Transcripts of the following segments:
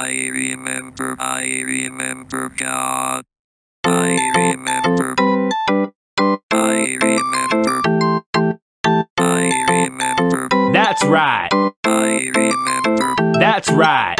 I remember, I remember God. I remember. I remember. I remember. That's right. I remember. That's right.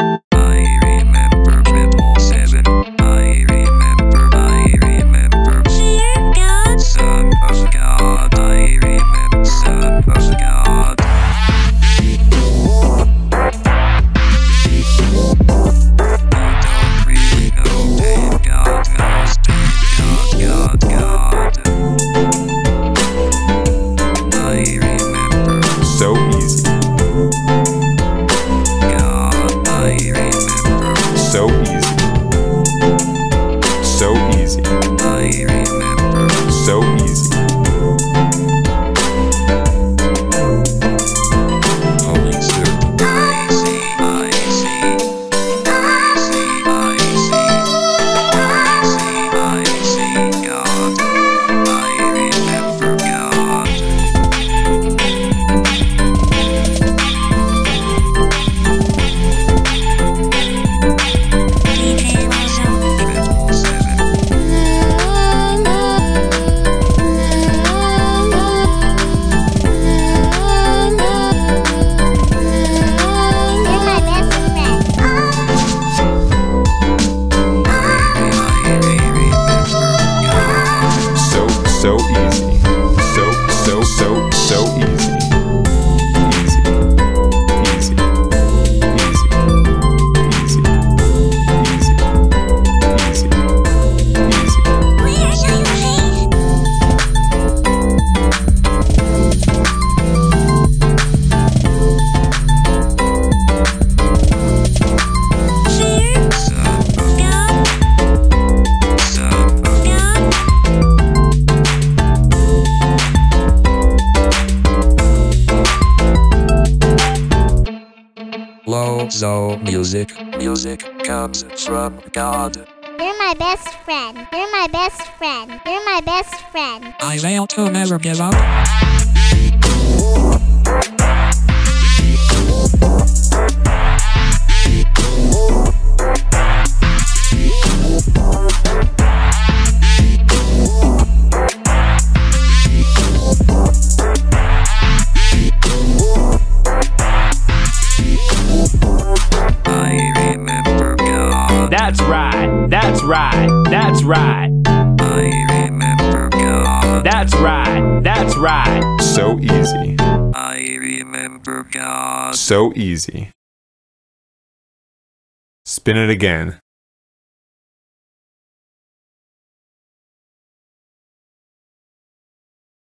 Lozo music. Music comes from God. you're my best friend. You're my best friend. You're my best friend. I vow to never give up. That's right. That's right. I remember God. That's right. That's right. So easy. I remember God. So easy. Spin it again.